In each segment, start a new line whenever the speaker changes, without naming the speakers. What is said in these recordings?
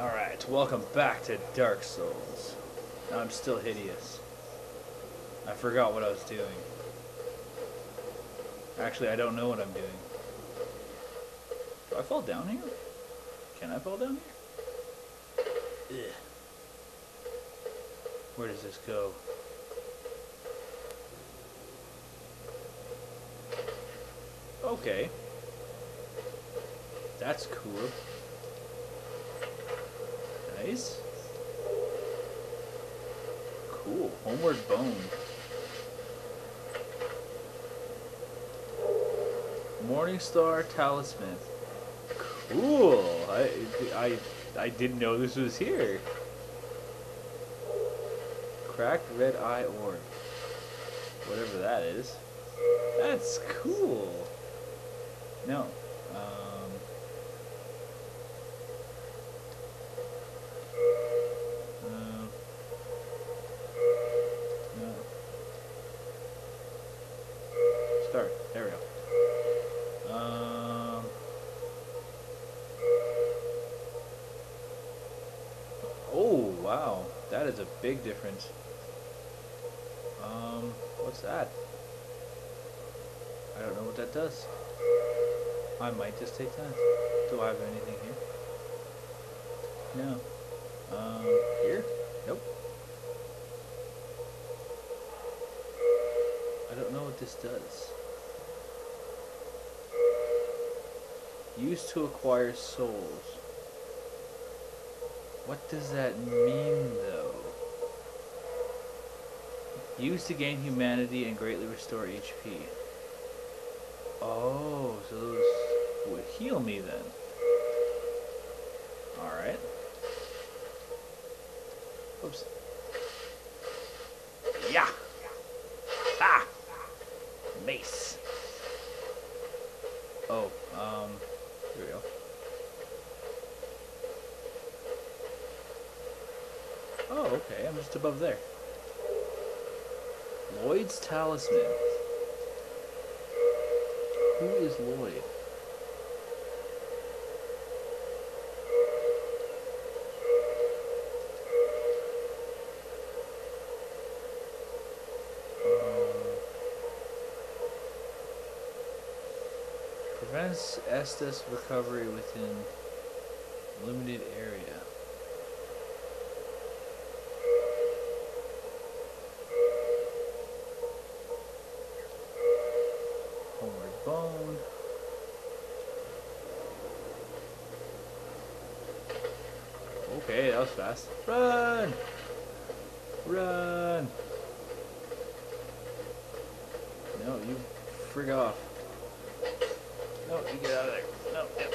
Alright, welcome back to Dark Souls. I'm still hideous. I forgot what I was doing. Actually, I don't know what I'm doing. Do I fall down here? Can I fall down here? Ugh. Where does this go? Okay. That's cool. Nice. Cool. Homeward Bone. Morningstar Talisman. Cool. I, I, I didn't know this was here. Cracked red eye orb. Whatever that is. That's cool. No. Is a big difference. Um, what's that? I don't know what that does. I might just take that. Do I have anything here? No. Um, here? Nope. I don't know what this does. Used to acquire souls. What does that mean, though? Used to gain humanity and greatly restore HP. Oh, so those would heal me then. Alright. Oops. Yeah! Ah! Mace. Oh, um, here we go. Oh, okay, I'm just above there. Lloyd's Talisman. Who is Lloyd? Prevents Estus recovery within limited area. Fast. Run! Run! No, you frig off. No, you get out of there. No, yep.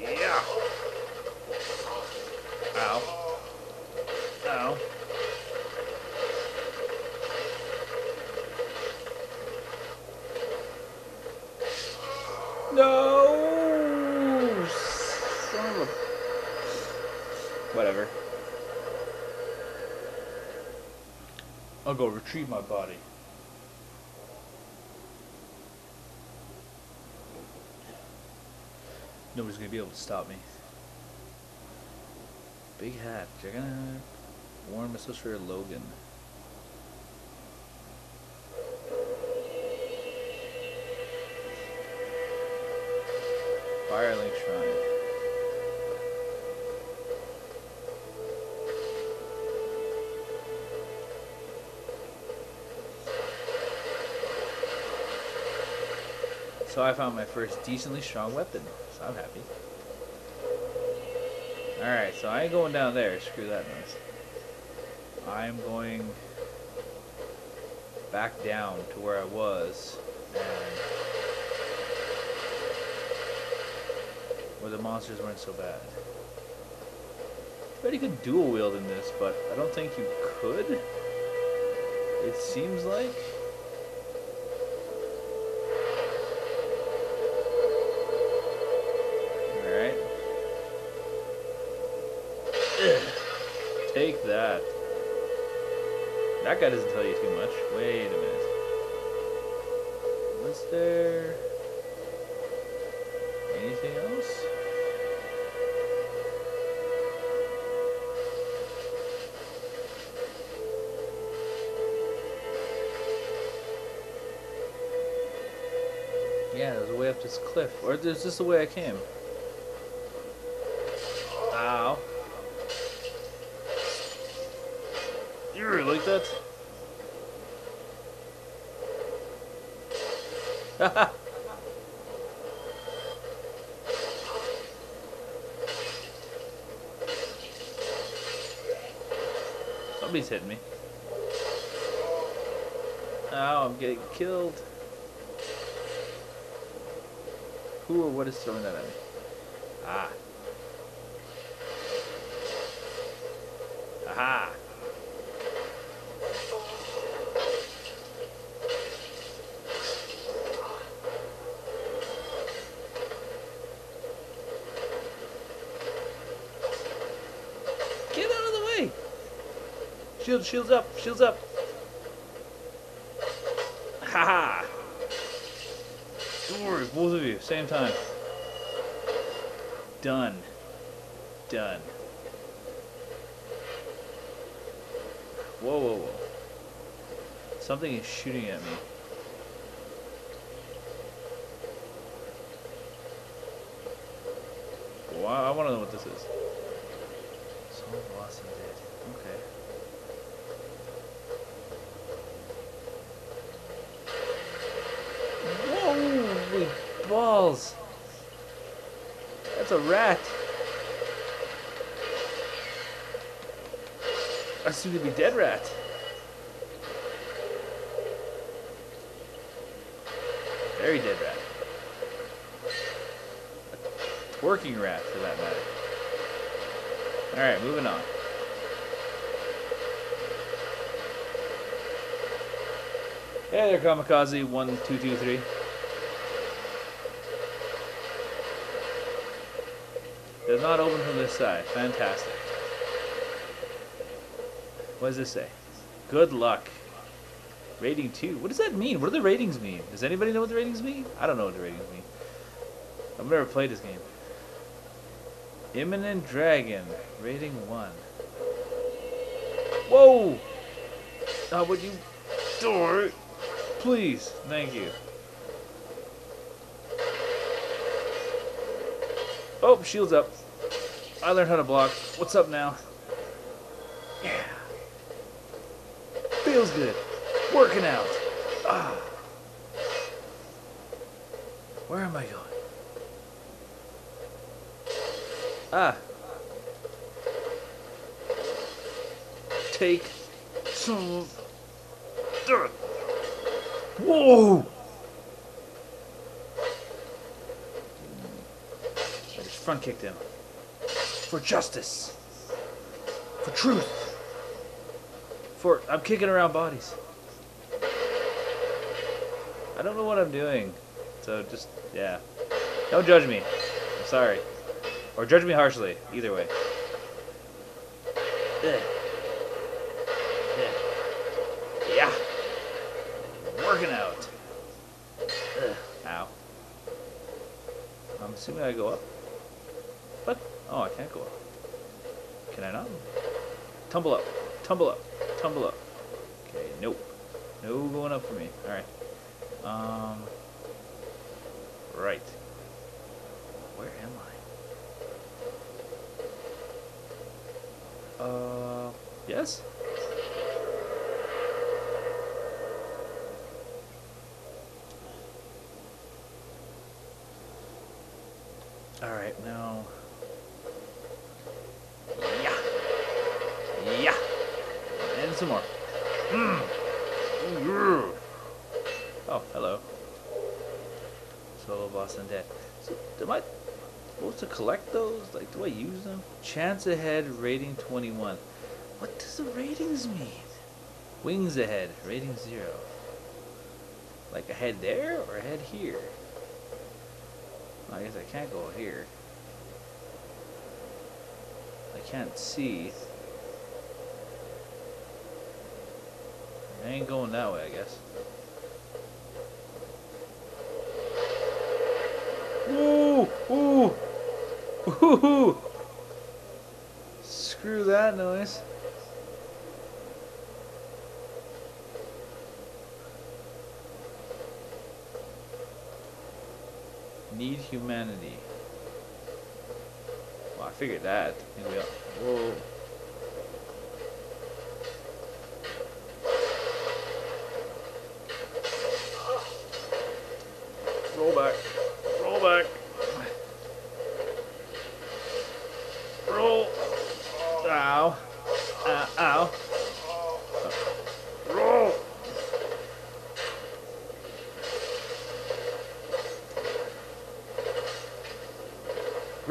Yeah! Ow. Ow. No! Son of a... Whatever. I'll go retrieve my body. Nobody's gonna be able to stop me. Big hat. Juggernaut. Warren Associate Logan. Firelink Shrine. So I found my first decently strong weapon, so I'm happy. Alright, so I ain't going down there, screw that noise. I'm going back down to where I was, where the monsters weren't so bad. Bet you could dual wield in this, but I don't think you could. It seems like. Take that. That guy doesn't tell you too much. Wait a minute. Was there anything else? Yeah, there's a way up this cliff. Or is this the way I came? Somebody's hitting me. Oh, I'm getting killed. Who or what is throwing that at me? Ah. Aha. Get out of the way! Shield, shields up, shields up. Haha. Don't worry, both of you, same time. Done. Done. Whoa, whoa, whoa. Something is shooting at me. Wow, I want to know what this is. Soul Blossom. balls. That's a rat. I seem to be dead rat. Very dead rat. Working rat, for that matter. Alright, moving on. Hey there, Kamikaze1223. Does not open from this side. Fantastic. What does this say? Good luck. Rating 2. What does that mean? What do the ratings mean? Does anybody know what the ratings mean? I don't know what the ratings mean. I've never played this game. Imminent Dragon. Rating 1. Whoa! How would you... Door? Please. Thank you. Oh, shield's up. I learned how to block. What's up now? Yeah. Feels good. Working out. Ah. Where am I going? Ah. Take some. Whoa! I just front kicked him. For justice. For truth. For. I'm kicking around bodies. I don't know what I'm doing. So just. Yeah. Don't judge me. I'm sorry. Or judge me harshly. Either way. Ugh. Yeah. Yeah. Working out. Ugh. Ow. I'm assuming I go up. Oh, I can't go up. Can I not? Tumble up. Tumble up. Tumble up. Okay, nope. No going up for me. Alright. Um. Right. Where am I? Uh. Yes? Alright, now. Some more. Mm. Oh, hello. Solo boss and dead. So, am I supposed to collect those? Like, do I use them? Chance ahead, rating 21. What does the ratings mean? Wings ahead, rating 0. Like ahead there or ahead here? I guess I can't go here. I can't see. I ain't going that way, I guess. Ooh! Ooh! Ooh! Screw that noise. Need humanity. Well, I figured that. Whoa.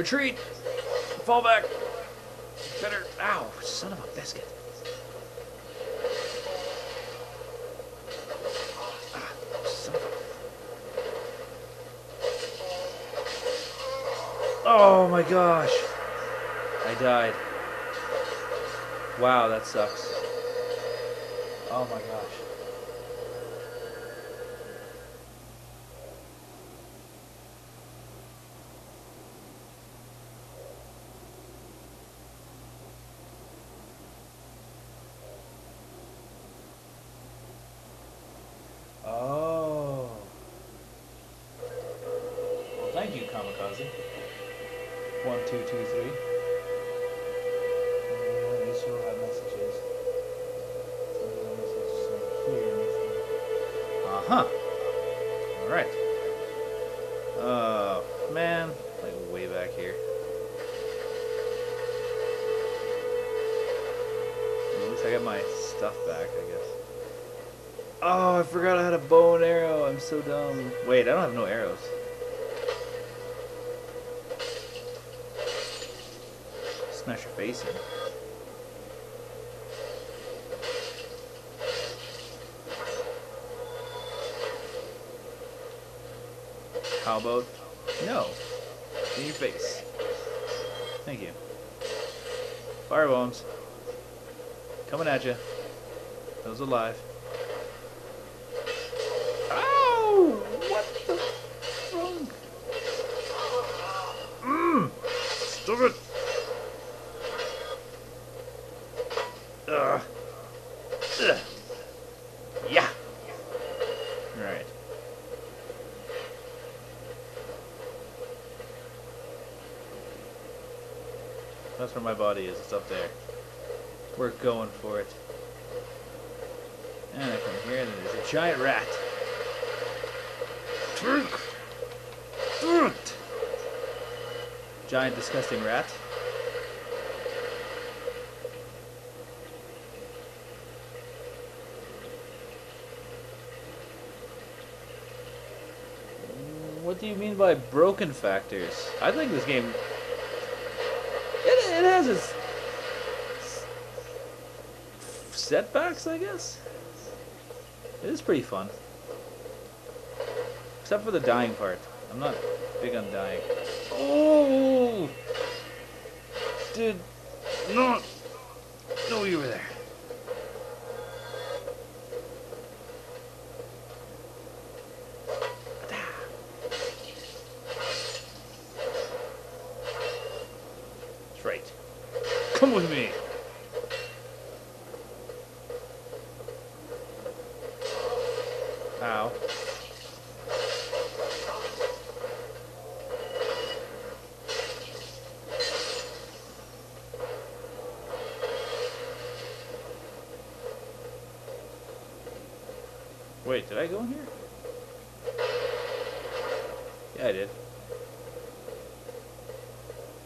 Retreat. Fall back. Better. Ow. Son of a biscuit. Ah, son of a- Oh my gosh. I died. Wow, that sucks. Oh my gosh. Huh. All right. Oh man, like way back here. At least I got my stuff back, I guess. Oh, I forgot I had a bow and arrow. I'm so dumb. Wait, I don't have no arrows. Smash your face in. How about no? In your face. Thank you. Fire bombs. Coming at you. Those alive. Ow! What the fuck? Mmm! Stop it! Ugh. Ugh. Yeah! Right. That's where my body is. It's up there. We're going for it. And I come here, and there's a giant rat. Giant, disgusting rat. What do you mean by broken factors? I think this game. Has its setbacks, I guess. It is pretty fun. Except for the dying part. I'm not big on dying. Oh! Did no! No, you were there. That's right. Come with me. Ow. Wait, did I go in here? Yeah, I did.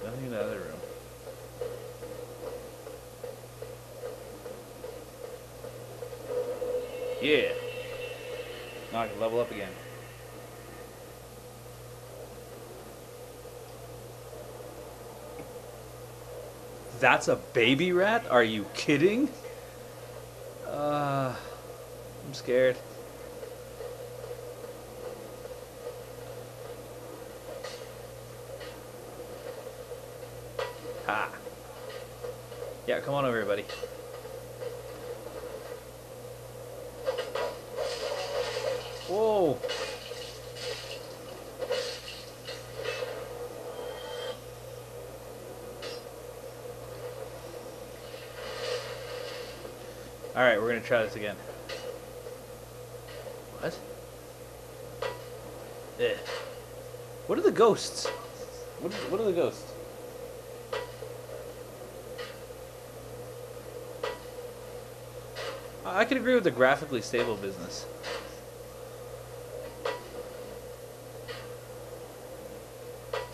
Nothing in the other room. I can level up again. That's a baby rat? Are you kidding? Uh, I'm scared. Ha. Yeah, come on over here, buddy. Whoa. All right, we're gonna try this again. What? Eh. What are the ghosts? What, what are the ghosts? I can agree with the graphically stable business.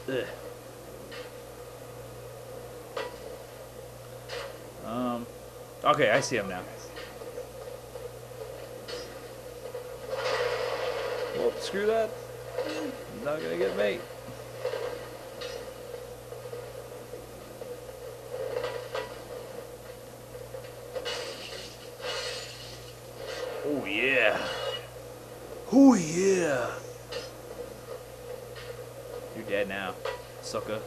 Ugh. Um. Okay, I see him now. Well, screw that. Not gonna get me. Oh yeah. Oh yeah. Dead now, sucker.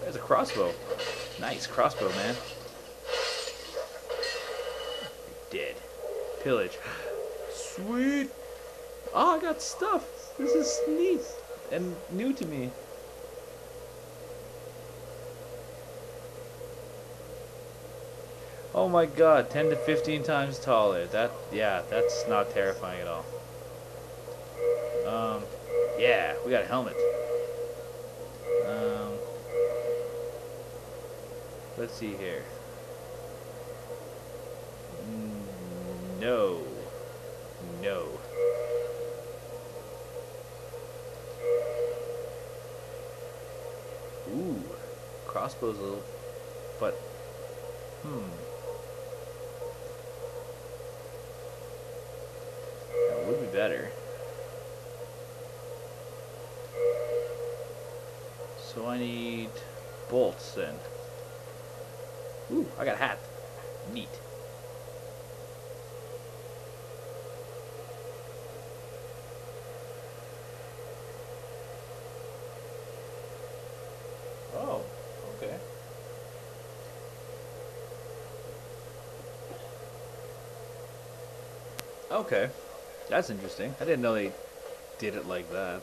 There's a crossbow. Nice crossbow, man. You're dead. Pillage. Sweet. Oh, I got stuff. This is neat and new to me. Oh my god, 10 to 15 times taller. That, yeah, that's not terrifying at all. Um, yeah, we got a helmet. Um, let's see here. Mm, No. No. Ooh, crossbow's a little, but, hmm. That would be better. So I need bolts then. Ooh, I got a hat. Neat. Oh, okay. Okay. That's interesting. I didn't know they did it like that.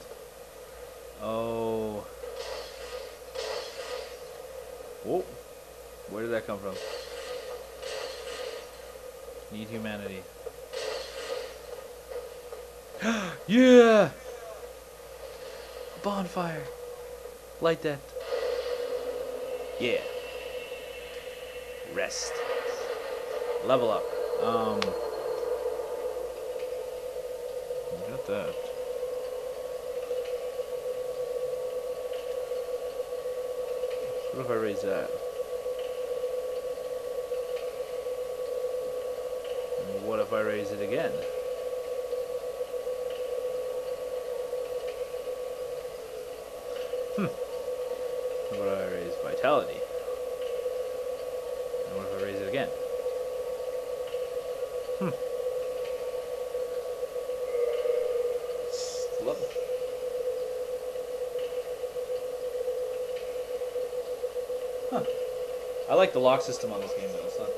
Oh. Whoa. Where did that come from? Need humanity. yeah! Bonfire. Light that. Yeah. Rest. Level up. Um. What if I raise that? And What if I raise it again? Hmm. What if I raise vitality? And what if I raise it again? Hmm. Love it. Huh. I like the lock system on this game though. It's not